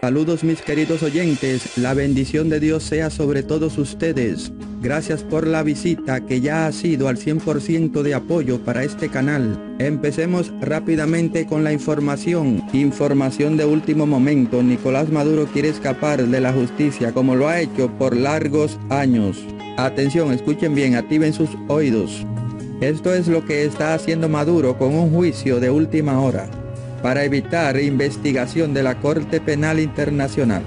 Saludos mis queridos oyentes, la bendición de Dios sea sobre todos ustedes. Gracias por la visita que ya ha sido al 100% de apoyo para este canal. Empecemos rápidamente con la información. Información de último momento, Nicolás Maduro quiere escapar de la justicia como lo ha hecho por largos años. Atención, escuchen bien, activen sus oídos. Esto es lo que está haciendo Maduro con un juicio de última hora para evitar investigación de la Corte Penal Internacional.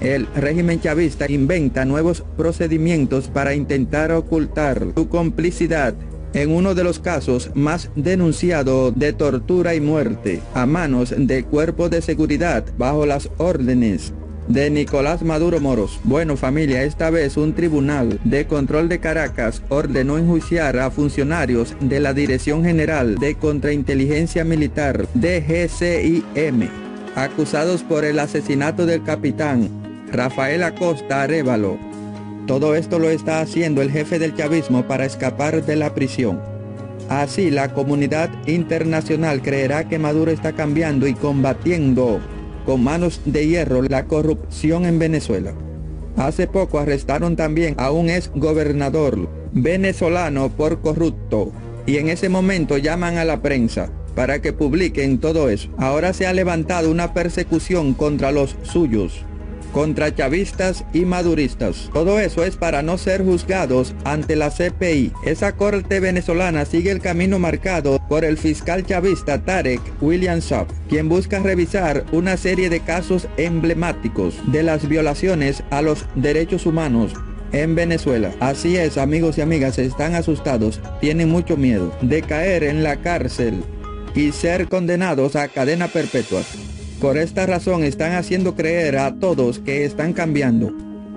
El régimen chavista inventa nuevos procedimientos para intentar ocultar su complicidad en uno de los casos más denunciados de tortura y muerte a manos de cuerpos de seguridad bajo las órdenes de Nicolás Maduro Moros. Bueno familia, esta vez un tribunal de control de Caracas ordenó enjuiciar a funcionarios de la Dirección General de Contrainteligencia Militar DGCIM, acusados por el asesinato del capitán Rafael Acosta Arevalo. Todo esto lo está haciendo el jefe del chavismo para escapar de la prisión. Así la comunidad internacional creerá que Maduro está cambiando y combatiendo con manos de hierro la corrupción en Venezuela. Hace poco arrestaron también a un ex gobernador venezolano por corrupto y en ese momento llaman a la prensa para que publiquen todo eso. Ahora se ha levantado una persecución contra los suyos contra chavistas y maduristas. Todo eso es para no ser juzgados ante la CPI. Esa corte venezolana sigue el camino marcado por el fiscal chavista Tarek William Saab, quien busca revisar una serie de casos emblemáticos de las violaciones a los derechos humanos en Venezuela. Así es, amigos y amigas, están asustados, tienen mucho miedo de caer en la cárcel y ser condenados a cadena perpetua. Por esta razón están haciendo creer a todos que están cambiando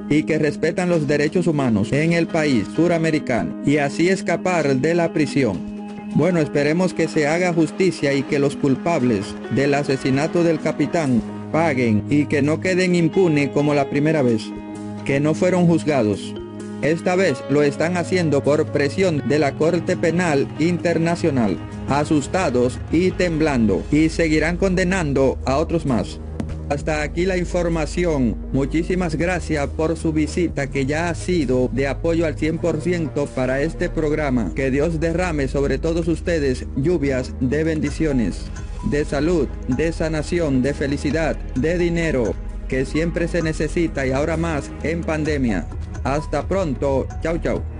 y que respetan los derechos humanos en el país suramericano y así escapar de la prisión. Bueno, esperemos que se haga justicia y que los culpables del asesinato del capitán paguen y que no queden impunes como la primera vez, que no fueron juzgados. Esta vez lo están haciendo por presión de la Corte Penal Internacional, asustados y temblando, y seguirán condenando a otros más. Hasta aquí la información. Muchísimas gracias por su visita que ya ha sido de apoyo al 100% para este programa. Que Dios derrame sobre todos ustedes lluvias de bendiciones, de salud, de sanación, de felicidad, de dinero, que siempre se necesita y ahora más en pandemia. Hasta pronto. Chau, chau.